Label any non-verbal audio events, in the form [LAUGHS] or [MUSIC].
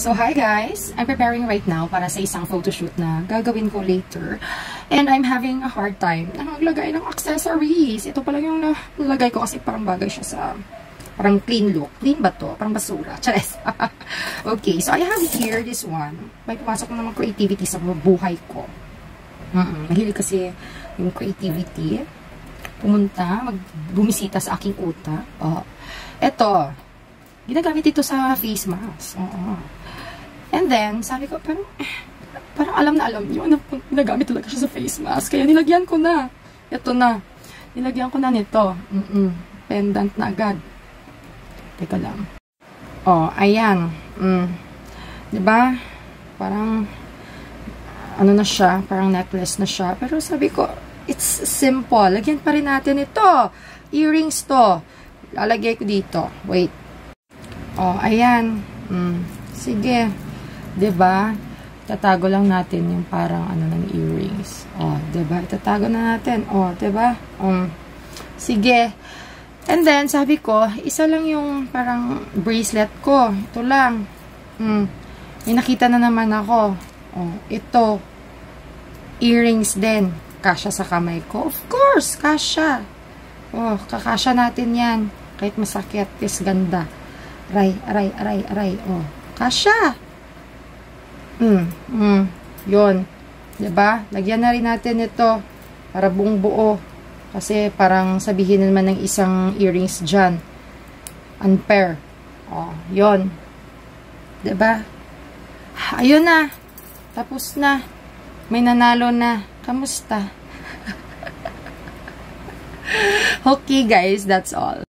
So, hi guys! I'm preparing right now para sa isang photoshoot na gagawin ko later. And I'm having a hard time na maglagay ng accessories. Ito pala yung nalagay ko kasi parang bagay siya sa parang clean look. Clean ba to? Parang basura. [LAUGHS] Chares. okay, so I have here this one. May pumasok na naman creativity sa buhay ko. Mm -mm. Mahilig kasi yung creativity. Pumunta, magbumisita sa aking utak. Oh. Ito, ginagamit ito sa face mask. Oo. And then, sabi ko, parang, parang alam na alam niyo na nagamit talaga siya sa face mask. Kaya nilagyan ko na. Ito na. Nilagyan ko na nito. Mm -mm. Pendant na agad. Teka lang. Oh, ayan. Mm. Diba? Parang, ano na siya, parang necklace na siya. Pero sabi ko, it's simple. Lagyan pa rin natin ito. Earrings to. Lalagay ko dito. Wait. Oh, ayan. Mm. Sige. 'di ba? Tatago lang natin yung parang ano ng earrings. Oh, 'di ba? Tatago na natin. Oh, 'di ba? Um, sige. And then sabi ko, isa lang yung parang bracelet ko. Ito lang. Hmm. May nakita na naman ako. Oh, ito. Earrings din. Kasha sa kamay ko. Of course, kasha. Oh, kakasya natin 'yan. Kahit masakit, is ganda. Aray, aray, aray, aray. Oh, kasha. Mm, mm, yun. ba diba? Lagyan na rin natin ito para buong buo. Kasi parang sabihin naman ng isang earrings dyan. Unpair. Oh, yun. ba diba? Ayun na. Tapos na. May nanalo na. Kamusta? [LAUGHS] okay guys, that's all.